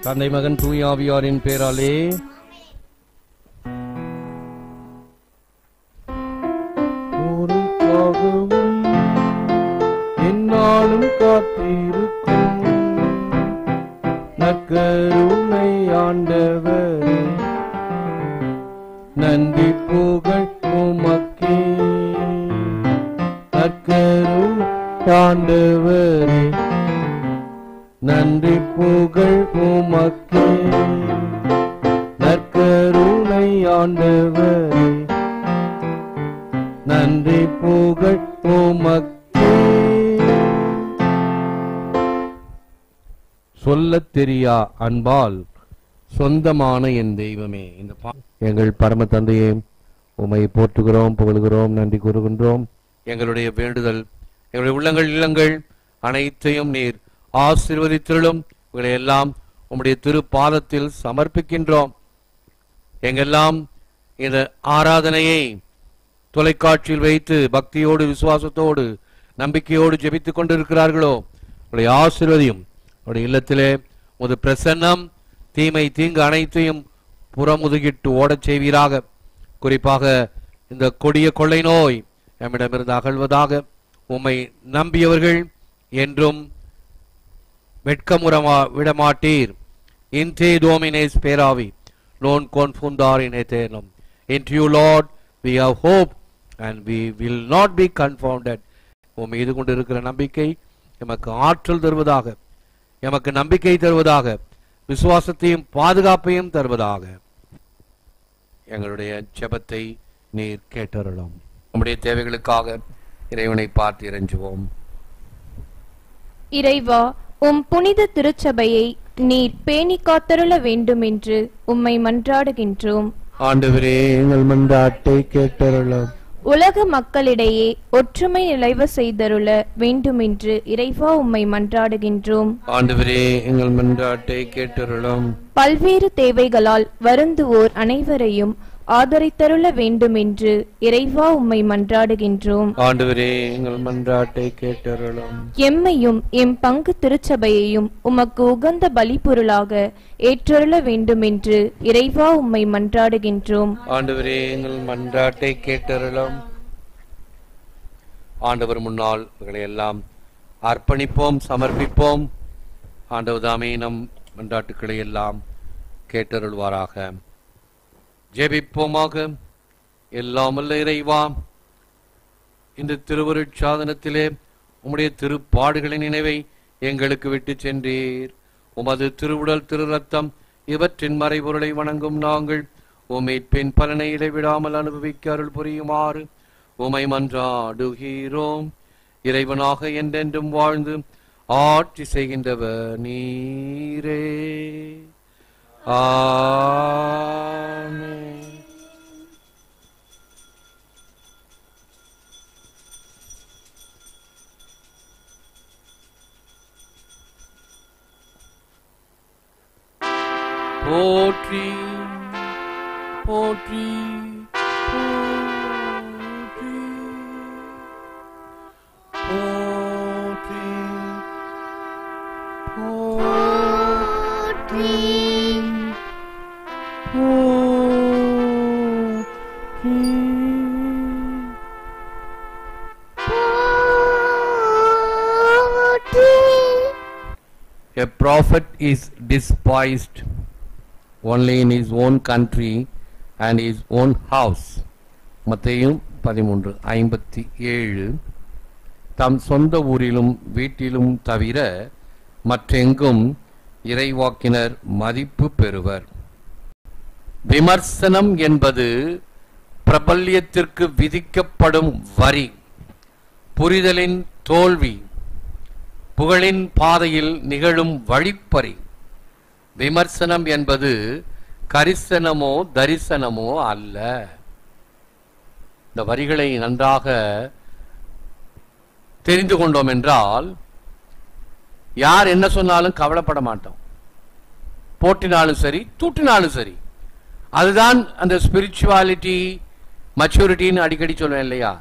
தந்தை மகன் தூயாவியாரின் பேராலே. ஊருக்காகவும் என்னாலும் காத்திருக்கும். நற்கருணை ஆண்டவர். நன்றி புகழ் உமக்கே. நற்கருணை ஆண்டவரே. புகழ் உமக்கே. நற்கருணை ஆண்டவரே. நன்றி புகழ் உமக்கே. சொல்ல தெரியா அன்பால் சொந்தமான என் தெய்வமே. இந்த பா- எங்கள் பரம தந்தையே உமை போற்றுகிறோம் புகழ்கிறோம் நன்றி கூறுகின்றோம். எங்களுடைய வேண்டுதல் எங்களுடைய உள்ளங்கள் இல்லங்கள் அனைத்தையும் நீர் ஆசிர்வதித்திருளும். இவங்களை எல்லாம் உம்முடைய திருப்பாதத்தில் சமர்ப்பிக்கின்றோம். எங்கெல்லாம் இந்த ஆராதனையை தொலைக்காட்சியில் வைத்து பக்தியோடு விசுவாசத்தோடு நம்பிக்கையோடு ஜெபித்துக் கொண்டிருக்கிறார்களோ உடைய ஆசிர்வதியும் உடைய இல்லத்திலே உமது பிரசன்னம் தீமை தீங்கு அனைத்தையும் புறமுதுகிட்டு ஓடச் செய்வீராக. குறிப்பாக இந்த கொடிய கொள்ளை நோய் நம்மிடமிருந்து அகழ்வதாக உம்மை நம்பியவர்கள் என்றும் வெட்கமுறமா விடமாட்டீர் இன்டே டோமினேஸ் பேராவி நோன் confundar in eternum. Into you, Lord, we have hope and we will not be confounded. உன் மீது கொண்டிருக்கிற நம்பிக்கை எமக்கு ஆற்றல் தருவதாக எமக்கு நம்பிக்கை தருவதாக விசுவாசத்தையும் பாதுகாப்பையும் தருவதாக எங்களுடைய ஜெபத்தை நீர் கேட்டருளும் நம்முடைய தேவைகளுக்காக இறைவனை பார்த்து இறைஞ்சுவோம் இறைவா உம் புனித திருச்சபையை நீர் பேணி காத்தருள வேண்டுமென்று உம்மை மன்றாடுகின்றோம். ஆண்டவரே எங்கள் மன்றாட்டை கேட்டருளும். உலக மக்களிடையே ஒற்றுமை நிலைவ செய்தருள வேண்டுமென்று இறைவா உம்மை மன்றாடுகின்றோம். ஆண்டவரே எங்கள் மன்றாட்டை கேட்டருளும். பல்வேறு தேவைகளால் வருந்துவோர் அனைவரையும் ஆதரித்தருள வேண்டுமென்று இறைவா உம்மை மன்றாடுகின்றோம். ஆண்டவரே எங்கள் மன்றாட்டை கேட்டருளும். எம்மையும் எம் பங்கு திருச்சபையையும் உமக்கு உகந்த பலிபொருளாக ஏற்றருள வேண்டுமென்று இறைவா உம்மை மன்றாடுகின்றோம். ஆண்டவரே எங்கள் மன்றாட்டை கேட்டருளும். ஆண்டவர் முன்னால் இவர்களை எல்லாம் அர்ப்பணிப்போம் சமர்ப்பிப்போம். ஆண்டவர் தாமே நம் மன்றாட்டுக்களை எல்லாம் கேட்டருள்வாராக. ஜெபிப்போமாக. எல்லாமல்ல இறைவா இந்த திருவருட்சாதனத்திலே உம்முடைய திருப்பாடுகளின் நினைவை எங்களுக்கு விட்டு சென்றீர். உமது திருவுடல் திரு ரத்தம் இவற்றின் மறைபொருளை வணங்கும் நாங்கள் உமைப்பின் பலனை இடைவிடாமல் அனுபவிக்க அருள் புரியுமாறு உமை மன்றாடுகிறோம். இறைவனாக என்றென்றும் வாழ்ந்து ஆட்சி செய்கின்றவர் நீரே. ஆமென் போற்றி போற்றி is despised only in his own country and his own house. மத்தையும் பதிமூன்று ஐம்பத்தி ஏழு தம் சொந்த ஊரிலும் வீட்டிலும் தவிர மற்றெங்கும் இறைவாக்கினர் மதிப்பு பெறுவர். விமர்சனம் என்பது பிரபல்யத்திற்கு விதிக்கப்படும் வரி புரிதலின் தோல்வி புகழின் பாதையில் நிகழும் வழிப்பறி. விமர்சனம் என்பது கரிசனமோ தரிசனமோ அல்ல. இந்த வரிகளை நன்றாக தெரிந்து கொண்டோம் என்றால் யார் என்ன சொன்னாலும் கவலைப்பட மாட்டோம். போட்டினாலும் சரி தூட்டினாலும் சரி. அதுதான் அந்த ஸ்பிரிச்சுவாலிட்டி மெச்சூரிட்டின்னு அடிக்கடி சொல்லுவேன் இல்லையா?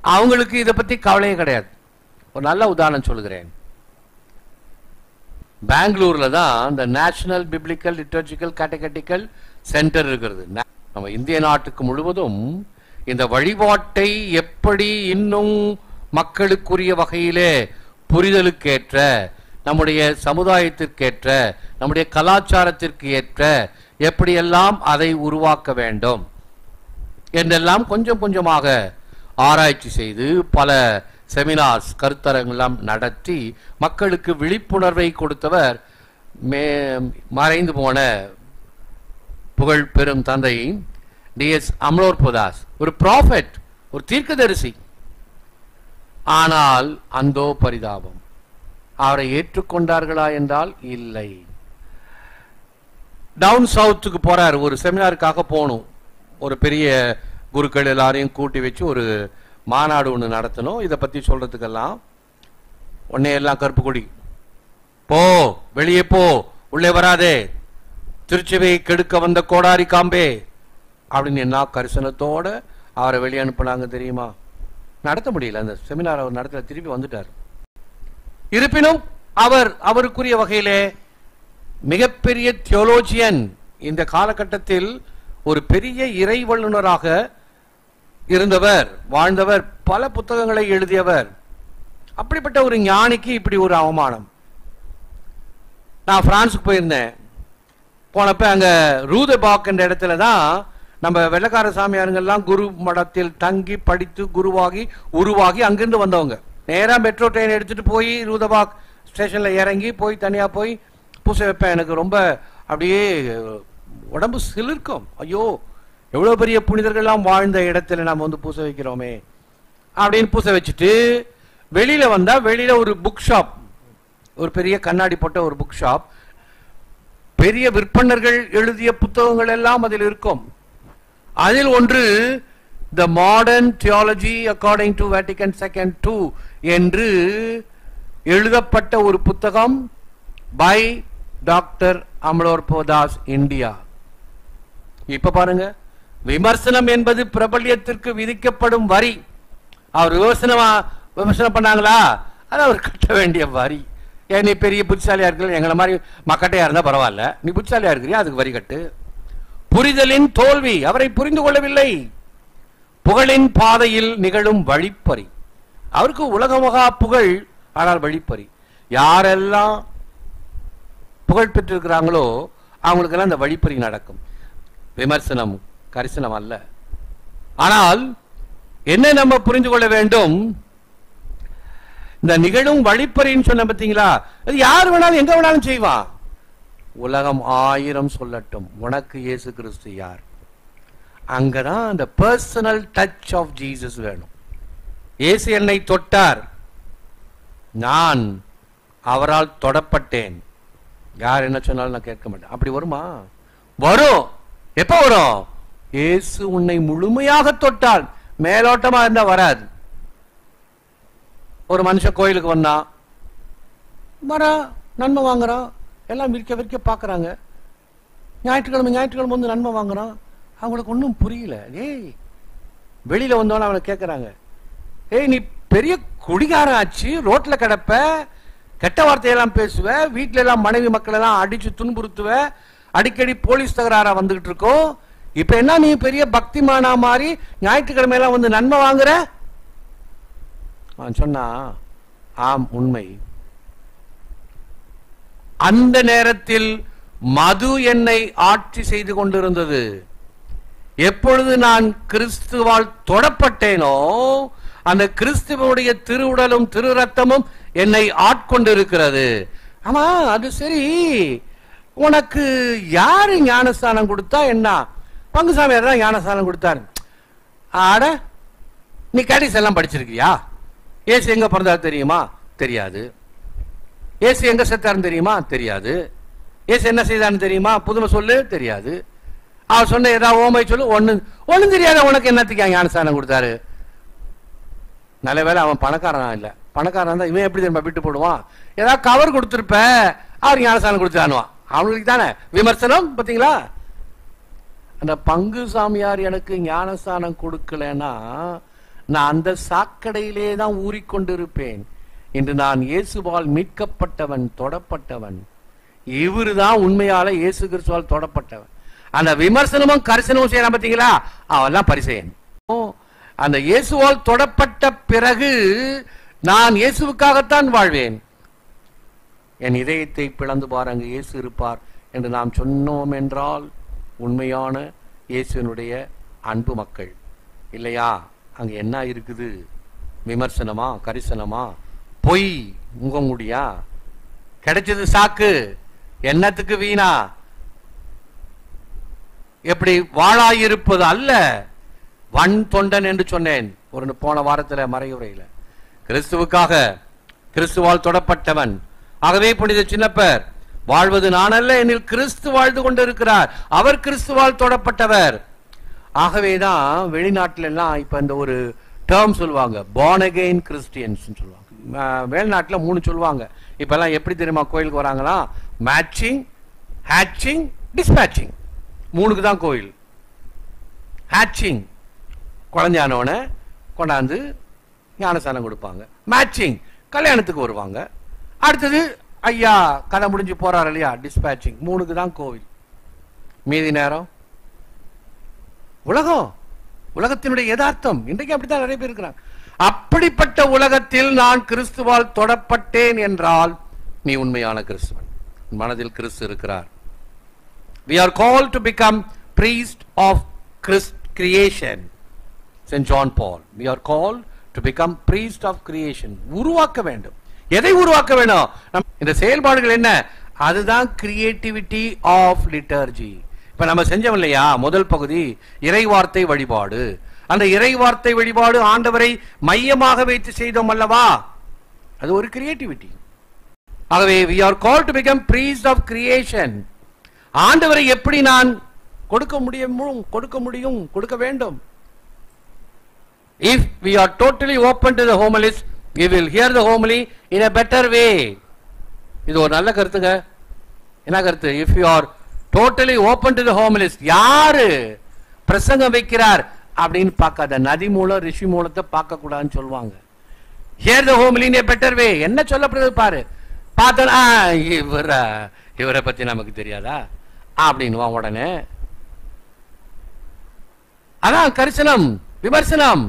அவங்களுக்கு இதை பத்தி கவலையே கிடையாது. ஒரு நல்ல உதாரணம் சொல்லுகிறேன். பெங்களூர்ல தான் இந்த national biblical liturgical catechetical centre இருக்கிறது. நம்ம இந்திய நாட்டுக்கு முழுவதும் இந்த வழிபாட்டை எப்படி இன்னும் மக்களுக்குரிய வகையிலே புரிதலுக்கேற்ற நம்முடைய சமுதாயத்திற்கேற்ற நம்முடைய கலாச்சாரத்திற்கு ஏற்ற எப்படியெல்லாம் அதை உருவாக்க வேண்டும் என்றெல்லாம் கொஞ்சம் கொஞ்சமாக ஆராய்ச்சி செய்து பல செமினார்ஸ் கருத்தரங்கெல்லாம் நடத்தி மக்களுக்கு விழிப்புணர்வை கொடுத்தவர் மே மறைந்து போன புகழ் பெரும் தந்தை டிஎஸ் அமலோற்பதாஸ் ஒரு ப்ராஃபெட் ஒரு தீர்க்கதரிசி. ஆனால் அந்தோ பரிதாபம். அவரை ஏற்றுக்கொண்டார்களா என்றால் இல்லை. டவுன் சவுத்துக்கு போறார். ஒரு செமினாருக்காக போகணும். ஒரு பெரிய குருக்கள் எல்லாரையும் கூட்டி வச்சு ஒரு மாநாடு ஒன்று நடத்தணும். இதை பத்தி சொல்றதுக்கெல்லாம் உடனே எல்லாம் கருப்பு கொடி போ வெளியே போ உள்ளே வராதே. திருச்சபையை கெடுக்க வந்த கோடாரி காம்பே. அப்படின்னு என்ன கரிசனத்தோட அவரை வெளியே அனுப்புனாங்க தெரியுமா? நடத்த முடியல. அந்த செமினார் அவர் நடத்த திருப்பி வந்துட்டார். இருப்பினும் அவர் அவருக்குரிய வகையிலே மிகப்பெரிய தியோலோஜியன் இந்த காலகட்டத்தில் ஒரு பெரிய இறை வல்லுனராக இருந்தவர் வாழ்ந்தவர் பல புத்தகங்களை எழுதியவர். அப்படிப்பட்ட ஒரு ஞானிக்கு இப்படி ஒரு அவமானம். நான் பிரான்ஸுக்கு போயிருந்தேன். போனப்ப அங்க ரூதபாக் என்ற இடத்துல தான் நம்ம வெள்ளக்கார சாமியாருங்கெல்லாம் குரு மடத்தில் தங்கி படித்து குருவாகி உருவாகி அங்கிருந்து வந்தவங்க. நேராக மெட்ரோ ட்ரெயின் எடுத்துட்டு போய் ரூதபாக் ஸ்டேஷன்ல இறங்கி போய் தனியா போய் பூசை வைப்பேன். எனக்கு ரொம்ப அப்படியே உடம்பு சிலிர்க்கும். ஐயோ எவ்வளவு பெரிய புனிதர்கள்லாம் வாழ்ந்த இடத்துல நாம வந்து பூசை வைக்கிறோமே அப்படின்னு பூசை வச்சுட்டு வெளியில வந்தா வெளியில ஒரு புக் ஷாப் ஒரு பெரிய கண்ணாடி போட்ட ஒரு புக் ஷாப் பெரிய விற்பனர்கள் எழுதிய புத்தகங்கள் எல்லாம் அதில் இருக்கும். அதில் ஒன்று the modern theology according to Vatican second two என்று எழுதப்பட்ட ஒரு புத்தகம் பை டாக்டர் அமலோர்போதாஸ் இந்தியா இப்ப பாருங்க. விமர்சனம் என்பது பிரபல்யத்திற்கு விதிக்கப்படும் வரி. அவர் விமர்சனமா விமர்சனம் பண்ணாங்களா? அது அவர் கட்ட வேண்டிய வரி. ஏன் நீ பெரிய புத்திசாலியா இருக்கல எங்களை மாதிரி மக்கட்டையா இருந்தா பரவாயில்ல. நீ புத்திசாலியா இருக்கிறியா? அதுக்கு வரி கட்டு. புரிதலின் தோல்வி அவரை புரிந்து கொள்ளவில்லை. புகழின் பாதையில் நிகழும் வழிப்பறி. அவருக்கு உலக மகா புகழ் ஆனால் வழிப்பறி. யாரெல்லாம் புகழ் பெற்றிருக்கிறாங்களோ அவங்களுக்கெல்லாம் அந்த வழிப்பறி நடக்கும். விமர்சனம் கரிசனம் அல்ல. ஆனால் என்ன நம்ம புரிந்து கொள்ள வேண்டும்? இந்த நிகழும் வழிப்பறின்னு சொன்ன பார்த்தீங்களா? அது யார் வேணாலும் எங்க வேணாலும் செய்வான் உலகம் ஆயிரம் சொல்லட்டும். உனக்கு இயேசு கிறிஸ்து யார்? அங்கதான் அந்த பர்சனல் டச் ஆஃப் ஜீசஸ் வேணும். இயேசு என்னை தொட்டார். நான் அவரால் தொடப்பட்டேன். யார் என்ன சொன்னாலும் நான் கேட்க மாட்டேன். அப்படி வருமா? வரும். எப்ப வரும்? இயேசு உன்னை முழுமையாக தொட்டால் மேலோட்டமா இருந்தா வராது. ஒரு மனுஷன் கோயிலுக்கு வந்தான் வரா நன்மை வாங்குறான் எல்லாம் விற்க விற்க பாக்குறாங்க. ஞாயிற்றுக்கிழமை ஞாயிற்றுக்கிழமை வந்து நன்மை வாங்குறான். அவங்களுக்கு ஒன்றும் புரியல. ஏய் வெளியில வந்தோன்னு அவனை கேட்கறாங்க ஏய் நீ பெரிய குடிகாரன் ஆச்சு ரோட்ல கிடப்ப கெட்ட வார்த்தையெல்லாம் பேசுவ வீட்ல எல்லாம் மனைவி மக்கள் எல்லாம் அடிச்சு துன்புறுத்துவ அடிக்கடி போலீஸ் தகராறா வந்துகிட்டு இருக்கோம் இப்ப என்ன நீ பெரிய பக்திமானா மாதிரி ஞாயிற்றுக்கிழமை எல்லாம் வந்து நன்மை வாங்குற? அவன் சொன்னா ஆம் உண்மை. அந்த நேரத்தில் மது என்னை ஆட்சி செய்து கொண்டிருந்தது. எப்பொழுது நான் கிறிஸ்துவால் தொடப்பட்டேனோ அந்த கிறிஸ்துவனுடைய திருவுடலும் திரு ரத்தமும் என்னை ஆட்கொண்டிருக்கிறது. ஆமா அது சரி. உனக்கு யாரு ஞானஸ்தானம் கொடுத்தா என்ன? பங்குசாமியார் தான் ஞானஸ்தானம் கொடுத்தாரு. ஆட நீ கடைசி எல்லாம் படிச்சிருக்கியா? ஏசு எங்க பிறந்தாரு தெரியுமா? தெரியாது. ஏசு எங்க செத்தாருன்னு தெரியுமா? தெரியாது. ஏசு என்ன செய்தான்னு தெரியுமா? புதுமை சொல்லு தெரியாது. அவர் சொன்ன ஏதாவது ஓமை சொல்லு ஒண்ணு ஒண்ணும் தெரியாத உனக்கு என்னத்துக்கு ஞானஸ்தானம் கொடுத்தாரு? நல்ல வேளை அவன் பணக்காரனா இல்ல. பணக்காரன் தான் இவன் எப்படி தெரியுமா விட்டு போடுவான்? ஏதாவது கவர் கொடுத்துருப்ப அவர் ஞானஸ்தானம் கொடுத்தானுவான் அவங்களுக்கு தானே விமர்சனம் பாத்தீங்களா? அந்த பங்கு சாமியார் எனக்கு ஞானஸ்தானம் கொடுக்கலன்னா நான் அந்த சாக்கடையிலே தான் ஊறிக்கொண்டிருப்பேன். இன்று நான் இயேசுவால் மீட்கப்பட்டவன் தொடப்பட்டவன். இவரு தான் உண்மையால இயேசு கிறிஸ்துவால் தொடப்பட்டவன். அந்த விமர்சனமும் கரிசனமும் செய்யறான் பார்த்தீங்களா அவெல்லாம் பரிசெயன். ஓ, அந்த இயேசுவால் தொடப்பட்ட பிறகு நான் இயேசுவுக்காகத்தான் வாழ்வேன். என் இதயத்தை பிளந்து பாருங்க அங்கு இயேசு இருப்பார் என்று நாம் சொன்னோம் என்றால் உண்மையான இயேசுவினுடைய அன்பு மக்கள். இல்லையா? அங்க என்ன இருக்குது? விமர்சனமா? கரிசனமா? பொய் முகமுடியா கிடைச்சது சாக்கு. என்னத்துக்கு வீணா? எப்படி வாழாயிருப்பது அல்ல. வன் தொண்டன் என்று சொன்னேன். ஒரு போன வாரத்துல மறையுரையில கிறிஸ்துவுக்காக கிறிஸ்துவால் தொடப்பட்டவன். ஆகவே புனித சின்னப்பர் வாழ்வது நான் அல்ல என்னில் கிறிஸ்து வாழ்ந்து கொண்டிருக்கிறார். அவர் கிறிஸ்துவால் தொடப்பட்டவர். ஆகவேதான் வெளிநாட்டில எல்லாம் இப்ப இந்த ஒரு டேர்ம் சொல்லுவாங்க பார்ன் அகெயின் கிறிஸ்டியன்ஸ் சொல்லுவாங்க. அஹ் வெளிநாட்டுல மூணு சொல்லுவாங்க. இப்ப எல்லாம் எப்படி தெரியுமா கோயிலுக்கு வராங்களா? மேட்சிங் ஹேட்சிங் டிஸ்பேட்சிங் மூணுக்கு தான் கோயில். ஹேட்சிங் குழஞ்சானவனை கொண்டாந்து ஞானஸ்தானம் கொடுப்பாங்க. மேட்சிங் கல்யாணத்துக்கு வருவாங்க. அடுத்தது ஐயா கதை முடிஞ்சு போறாரு இல்லையா? டிஸ்பேட்சிங் மூணுக்கு தான் கோவில். மீதி நேரம்? உலகம். உலகத்தினுடைய யதார்த்தம். இன்றைக்கு அப்படித்தான் நிறைய பேர் இருக்கிறாங்க. அப்படிப்பட்ட உலகத்தில் நான் கிறிஸ்துவால் தொடப்பட்டேன் என்றால் நீ உண்மையான கிறிஸ்துவன். மனதில் கிறிஸ்து இருக்கிறார். We are call to become priest of Christ creation saint John Paul we are call to become priest of creation உருவாக்க வேண்டும். எதை உருவாக்க வேணும்? இந்த செயல்பாடுகள் என்ன? அதுதான் கிரியேட்டிவிட்டி ஆஃப் லிட்டர்ஜி இப்ப நம்ம செஞ்சோம் இல்லையா? முதல் பகுதி இறைவார்த்தை வழிபாடு. அந்த இறைவார்த்தை வழிபாடு ஆண்டவரை மையமாக வைத்து செய்தோம் அல்லவா? அது ஒரு கிரியேட்டிவிட்டி ஆகவே we are call to become priest of creation ஆண்டவரை எப்படி நான் கொடுக்க முடியும் கொடுக்க முடியும் கொடுக்க வேண்டும்? If we are totally open to the homilist we will hear the homily in a better way. இது ஒரு நல்ல கருத்துங்க. என்ன கருத்து? If you are totally open to the homilies யாரு பிரசங்கம் வைக்கிறார் அப்படின்னு பார்க்காத. நதி மூலம் ரிஷி மூலத்தை பார்க்க கூடாதுன்னு சொல்லுவாங்க hear the homily in better way என்ன சொல்லப்படுது பாரு? பார்த்தா இவர இவரை பத்தி நமக்கு தெரியாதா? அப்படின்னுவான் உடனே. அதான் கரிசனம் விமர்சனம்.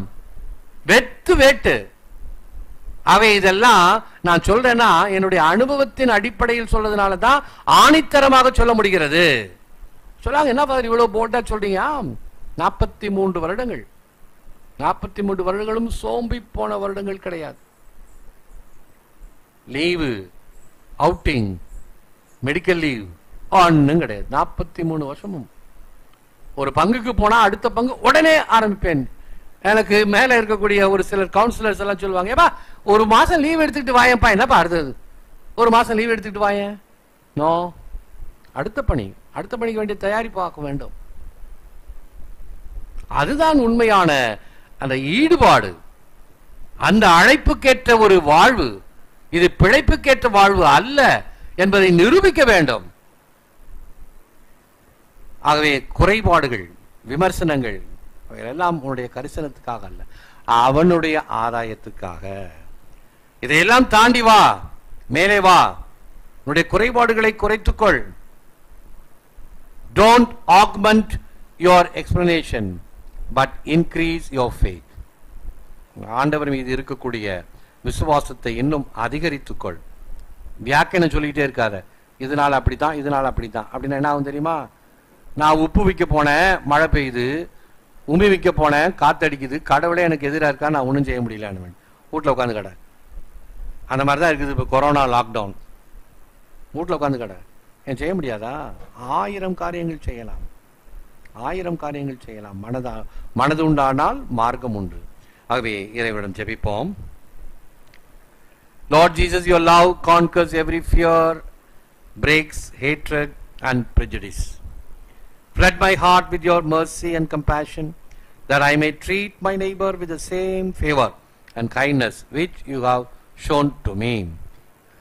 வெத்து வேட்டு. அவை இதெல்லாம் நான் சொல்றேன்னா என்னுடைய அனுபவத்தின் அடிப்படையில் சொல்றதுனால தான் ஆணித்தரமாக சொல்ல முடிகிறது. சொல்லாங்க என்ன ஃபாதர் இவ்வளவு போட்டா சொல்றீங்க? நாற்பத்தி மூன்று வருடங்கள். நாற்பத்தி மூன்று வருடங்களும் சோம்பி போன வருடங்கள் கிடையாது. லீவு அவுட்டிங் மெடிக்கல் லீவ் ஒன்றும் கிடையாது. நாற்பத்தி மூணு வருஷமும். ஒரு பங்குக்கு போனா அடுத்த பங்கு உடனே ஆரம்பிப்பேன். எனக்கு மேல இருக்கக்கூடிய ஒரு சிலர் கவுன்சிலர்ஸ் எல்லாம் சொல்லுவாங்க ஏப்பா ஒரு மாசம் லீவ் எடுத்துக்கிட்டு வாயேன்ப்பா என்னப்பா அடுத்தது? ஒரு மாசம் லீவ் எடுத்துக்கிட்டு வாயேன் நோ அடுத்த பணி அடுத்த பணிக்கு வேண்டிய தயாரிப்பு ஆக்க வேண்டும். அதுதான் உண்மையான அந்த ஈடுபாடு. அந்த அழைப்புக்கேற்ற ஒரு வாழ்வு இது பிழைப்புக்கேற்ற வாழ்வு அல்ல என்பதை நிரூபிக்க வேண்டும். ஆகவே குறைபாடுகள் விமர்சனங்கள் எல்லாம் உன்னுடைய கரிசனத்துக்காக அல்ல அவனுடைய ஆதாயத்துக்காக. இதையெல்லாம் தாண்டி வா மேலே வா. உன்னுடைய குறைபாடுகளை குறைத்துக்கொள். Don't augment your explanation but increase your faith ஆண்டவர் மீது இருக்கக்கூடிய விசுவாசத்தை இன்னும் அதிகரித்துக்கொள். வியாக்கியம் சொல்லிக்கிட்டே இருக்காத இதனால் அப்படி தான் இதனால் அப்படி தான் அப்படின்னா என்ன ஆகும் தெரியுமா? நான் உப்பு விற்க போனேன் மழை பெய்யுது உமி விற்க போனேன் காத்தடிக்குது. கடவுளே எனக்கு எதிராக இருக்கா? நான் ஒன்றும் செய்ய முடியலன்னு வீட்டில் உட்காந்து கடை. அந்த மாதிரி தான் இருக்குது இப்போ கொரோனா லாக்டவுன் வீட்டில் உட்காந்து கடை. ஏன் செய்ய முடியாதா? ஆயிரம் காரியங்கள் செய்யலாம். ஆயிரம் காரியங்கள் செய்யலாம். மனதா மனது உண்டானால் மார்க்கம் உண்டு. ஆகவே இறைவனிடம் ஜெபிப்போம். Lord Jesus, your love conquers every fear, breaks hatred and prejudice. Flood my heart with your mercy and compassion, that I may treat my neighbor with the same favor and kindness which you have shown to me.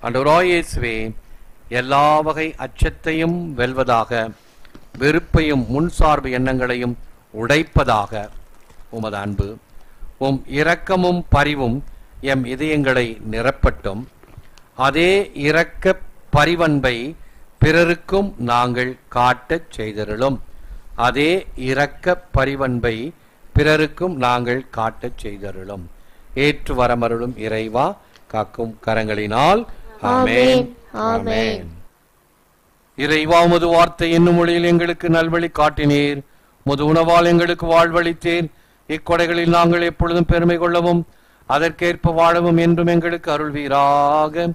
ஆண்டவராய் எல்லா வகை அச்சத்தையும் வெல்வதாக வெறுப்பையும் முன்சார்பு எண்ணங்களையும் உடைப்பதாக உமது அன்பு. உம் இரக்கமும் பரிவும் M இதயங்களை நிரப்பட்டும். அதே இரக்க பரிவன்பை பிறருக்கும் நாங்கள் காட்டச் செய்தருளும். அதே இரக்க பரிவன்பை பிறருக்கும் நாங்கள் காட்டச் செய்தருளும். ஏற்று வரமருளும் இறைவா காக்கும் கரங்களினால். ஆமென். ஆமென். இறைவா உமது வார்த்தை என்னும் மொழியில் எங்களுக்கு நல்வழி காட்டினீர். முது உணவால் எங்களுக்கு வாழ்வளித்தீர். இக்கொடைகளில் நாங்கள் எப்பொழுதும் பெருமை கொள்ளவும் அதற்கேற்ப வாழவும் என்றும் எங்களுக்கு அருள்வீராக.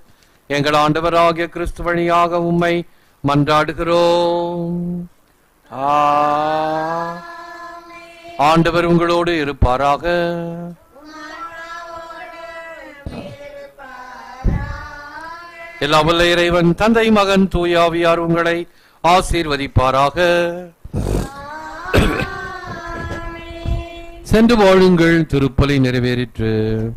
எங்கள் ஆண்டவராகிய கிறிஸ்து வழியாக உம்மை மன்றாடுகிறோம். ஆண்டவர் உங்களோடு இருப்பாராக. எல்லா வல்ல இறைவன் தந்தை மகன் தூயாவியார் உங்களை ஆசீர்வதிப்பாராக. சென்று வாழுங்கள் திருப்பலி நிறைவேறிற்று.